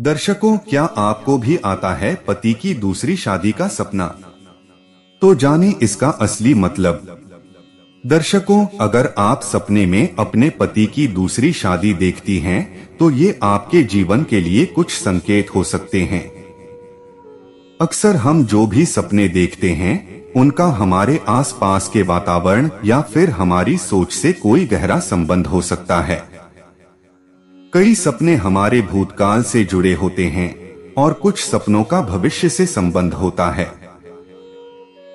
दर्शकों क्या आपको भी आता है पति की दूसरी शादी का सपना? तो जाने इसका असली मतलब। दर्शकों अगर आप सपने में अपने पति की दूसरी शादी देखती हैं, तो ये आपके जीवन के लिए कुछ संकेत हो सकते हैं। अक्सर हम जो भी सपने देखते हैं उनका हमारे आसपास के वातावरण या फिर हमारी सोच से कोई गहरा संबंध हो सकता है। कई सपने हमारे भूतकाल से जुड़े होते हैं और कुछ सपनों का भविष्य से संबंध होता है।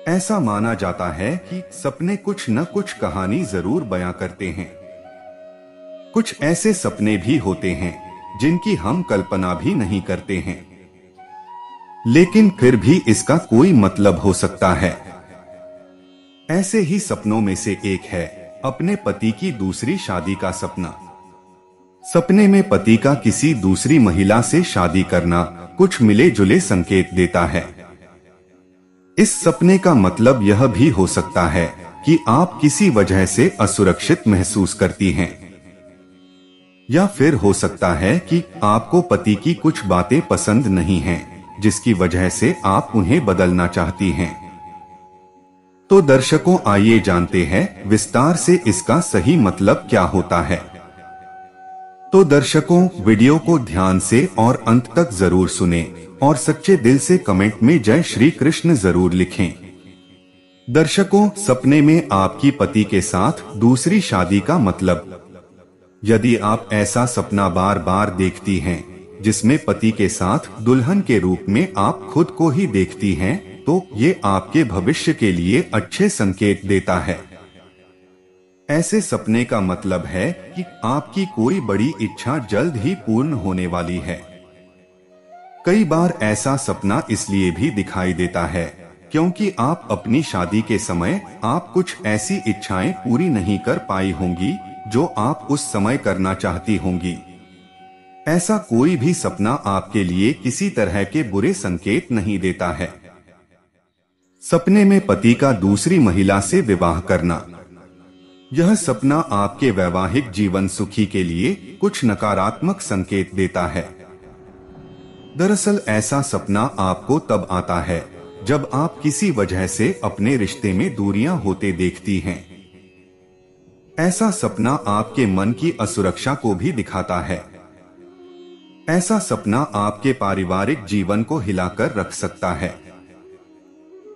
ऐसा माना जाता है कि सपने कुछ न कुछ कहानी ज़रूर बयां करते हैं। कुछ ऐसे सपने भी होते हैं, जिनकी हम कल्पना भी नहीं करते हैं। लेकिन फिर भी इसका कोई मतलब हो सकता है। ऐसे ही सपनों में से एक है, अपने पति की दूसरी शादी का सपना। सपने में पति का किसी दूसरी महिला से शादी करना कुछ मिले जुले संकेत देता है। इस सपने का मतलब यह भी हो सकता है कि आप किसी वजह से असुरक्षित महसूस करती हैं। या फिर हो सकता है कि आपको पति की कुछ बातें पसंद नहीं हैं, जिसकी वजह से आप उन्हें बदलना चाहती हैं। तो दर्शकों आइए जानते हैं विस्तार से इसका सही मतलब क्या होता है। तो दर्शकों, वीडियो को ध्यान से और अंत तक ज़रूर सुने और सच्चे दिल से कमेंट में जय श्री कृष्ण ज़रूर लिखें। दर्शकों, सपने में आपकी पति के साथ दूसरी शादी का मतलब। यदि आप ऐसा सपना बार बार देखती हैं, जिसमें पति के साथ दुल्हन के रूप में आप खुद को ही देखती हैं तो ये आपके भविष्य के लिए अच्छे संकेत देता है। ऐसे सपने का मतलब है कि आपकी कोई बड़ी इच्छा जल्द ही पूर्ण होने वाली है। कई बार ऐसा सपना इसलिए भी दिखाई देता है, क्योंकि आप अपनी शादी के समय आप कुछ ऐसी इच्छाएँ पूरी नहीं कर पाई होंगी, जो आप उस समय करना चाहती होंगी। ऐसा कोई भी सपना आपके लिए किसी तरह के बुरे संकेत नहीं देता है। सपने में पति का दूसरी महिला से विवाह करना। यह सपना आपके वैवाहिक जीवन सुखी के लिए कुछ नकारात्मक संकेत देता है। दरअसल ऐसा सपना आपको तब आता है, जब आप किसी वजह से अपने रिश्ते में दूरियाँ होते देखती हैं। ऐसा सपना आपके मन की असुरक्षा को भी दिखाता है। ऐसा सपना आपके पारिवारिक जीवन को हिलाकर रख सकता है।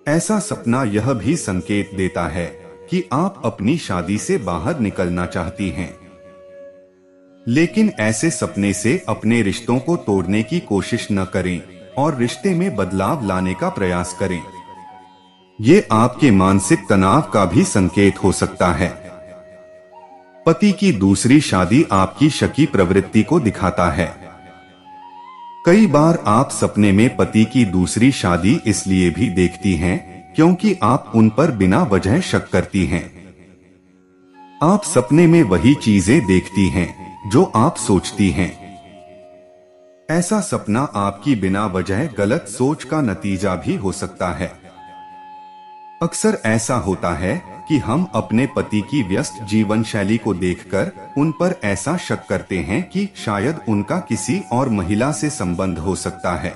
ऐसा सपना यह भी संकेत देता है कि आप अपनी शादी से बाहर निकलना चाहती हैं। लेकिन ऐसे सपने से अपने रिश्तों को तोड़ने की कोशिश न करें और रिश्ते में बदलाव लाने का प्रयास करें। ये आपके मानसिक तनाव का भी संकेत हो सकता है। पति की दूसरी शादी आपकी शकी प्रवृत्ति को दिखाता है। कई बार आप सपने में पति की दूसरी शादी इसलिए भी देखती हैं क्योंकि आप उन पर बिना वजह शक करती हैं। आप सपने में वही चीज़ें देखती हैं, जो आप सोचती हैं। ऐसा सपना आपकी बिना वजह गलत सोच का नतीजा भी हो सकता है। अक्सर ऐसा होता है कि हम अपने पति की व्यस्त जीवन शैली को देखकर उन पर ऐसा शक करते हैं कि शायद उनका किसी और महिला से संबंध हो सकता है।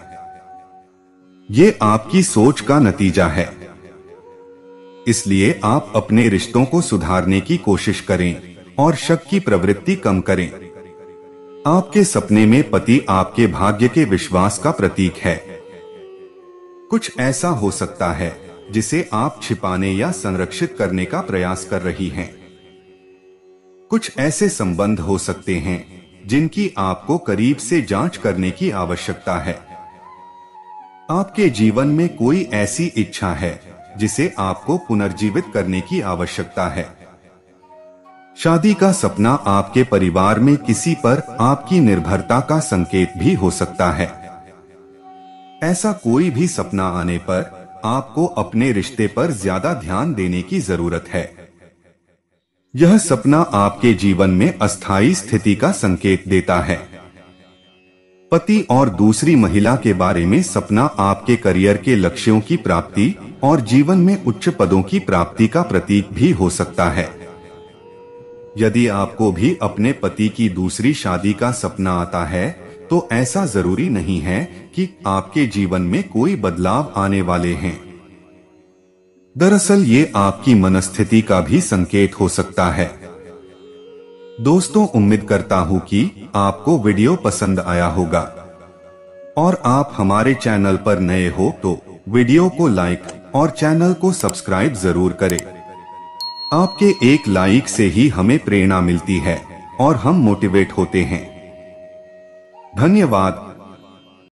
ये आपकी सोच का नतीजा है। इसलिए आप अपने रिश्तों को सुधारने की कोशिश करें और शक की प्रवृत्ति कम करें। आपके सपने में पति आपके भाग्य के विश्वास का प्रतीक है। कुछ ऐसा हो सकता है, जिसे आप छिपाने या संरक्षित करने का प्रयास कर रही हैं। कुछ ऐसे संबंध हो सकते हैं, जिनकी आपको करीब से जाँच करने की आवश्यकता है। आपके जीवन में कोई ऐसी इच्छा है जिसे आपको पुनर्जीवित करने की आवश्यकता है। शादी का सपना आपके परिवार में किसी पर आपकी निर्भरता का संकेत भी हो सकता है। ऐसा कोई भी सपना आने पर आपको अपने रिश्ते पर ज़्यादा ध्यान देने की ज़रूरत है। यह सपना आपके जीवन में अस्थायी स्थिति का संकेत देता है। पति और दूसरी महिला के बारे में सपना आपके करियर के लक्ष्यों की प्राप्ति और जीवन में उच्च पदों की प्राप्ति का प्रतीक भी हो सकता है। यदि आपको भी अपने पति की दूसरी शादी का सपना आता है तो ऐसा ज़रूरी नहीं है कि आपके जीवन में कोई बदलाव आने वाले हैं। दरअसल ये आपकी मनस्थिति का भी संकेत हो सकता है। दोस्तों, उम्मीद करता हूँ कि आपको वीडियो पसंद आया होगा। और आप हमारे चैनल पर नए हो तो वीडियो को लाइक और चैनल को सब्सक्राइब ज़रूर करें। आपके एक लाइक से ही हमें प्रेरणा मिलती है और हम मोटिवेट होते हैं। धन्यवाद।